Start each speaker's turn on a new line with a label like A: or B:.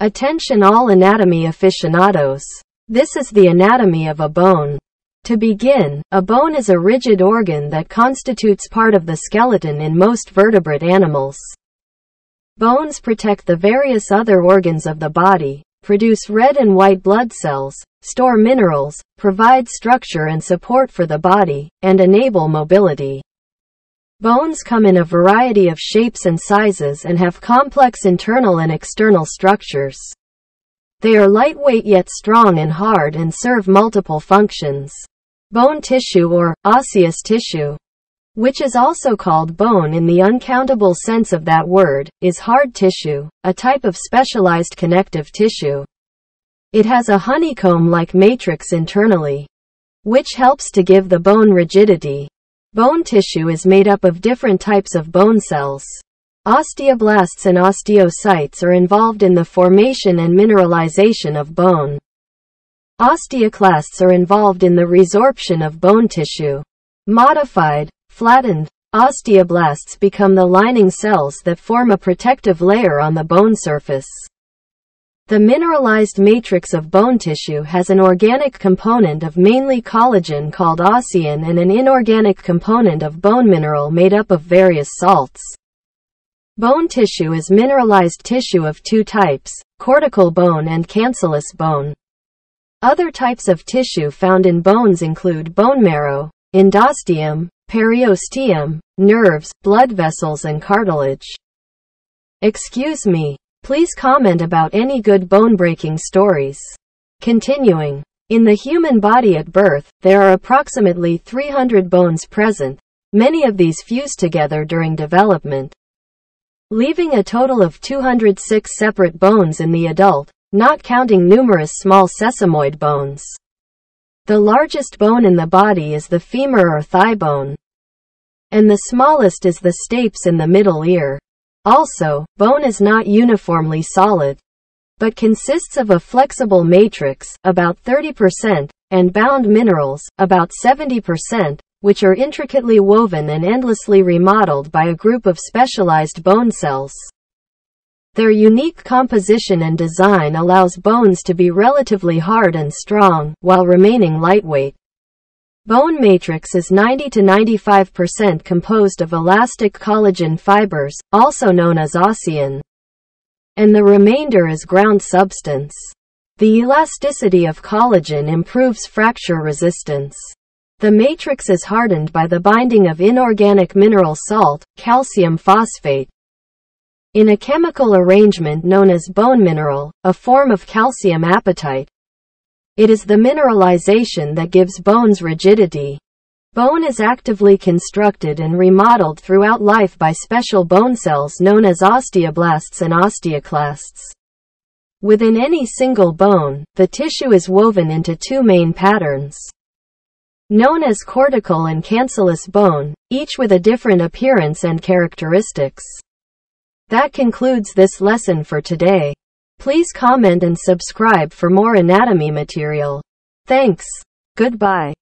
A: Attention all anatomy aficionados. This is the anatomy of a bone. To begin, a bone is a rigid organ that constitutes part of the skeleton in most vertebrate animals. Bones protect the various other organs of the body, produce red and white blood cells, store minerals, provide structure and support for the body, and enable mobility. Bones come in a variety of shapes and sizes and have complex internal and external structures. They are lightweight yet strong and hard and serve multiple functions. Bone tissue or osseous tissue, which is also called bone in the uncountable sense of that word, is hard tissue, a type of specialized connective tissue. It has a honeycomb-like matrix internally, which helps to give the bone rigidity. Bone tissue is made up of different types of bone cells. Osteoblasts and osteocytes are involved in the formation and mineralization of bone. Osteoclasts are involved in the resorption of bone tissue. Modified, flattened, osteoblasts become the lining cells that form a protective layer on the bone surface. The mineralized matrix of bone tissue has an organic component of mainly collagen called ossein and an inorganic component of bone mineral made up of various salts. Bone tissue is mineralized tissue of two types, cortical bone and cancellous bone. Other types of tissue found in bones include bone marrow, endosteum, periosteum, nerves, blood vessels and cartilage. Excuse me. Please comment about any good bone-breaking stories. Continuing. In the human body at birth, there are approximately 300 bones present. Many of these fuse together during development, leaving a total of 206 separate bones in the adult, not counting numerous small sesamoid bones. The largest bone in the body is the femur or thigh bone, and the smallest is the stapes in the middle ear. Also, bone is not uniformly solid, but consists of a flexible matrix, about 30%, and bound minerals, about 70%, which are intricately woven and endlessly remodeled by a group of specialized bone cells. Their unique composition and design allows bones to be relatively hard and strong, while remaining lightweight. Bone matrix is 90 to 95% composed of elastic collagen fibers, also known as ossein. And the remainder is ground substance. The elasticity of collagen improves fracture resistance. The matrix is hardened by the binding of inorganic mineral salt, calcium phosphate. In a chemical arrangement known as bone mineral, a form of calcium apatite, it is the mineralization that gives bones rigidity. Bone is actively constructed and remodeled throughout life by special bone cells known as osteoblasts and osteoclasts. Within any single bone, the tissue is woven into two main patterns. Known as cortical and cancellous bone, each with a different appearance and characteristics. That concludes this lesson for today. Please comment and subscribe for more anatomy material. Thanks. Goodbye.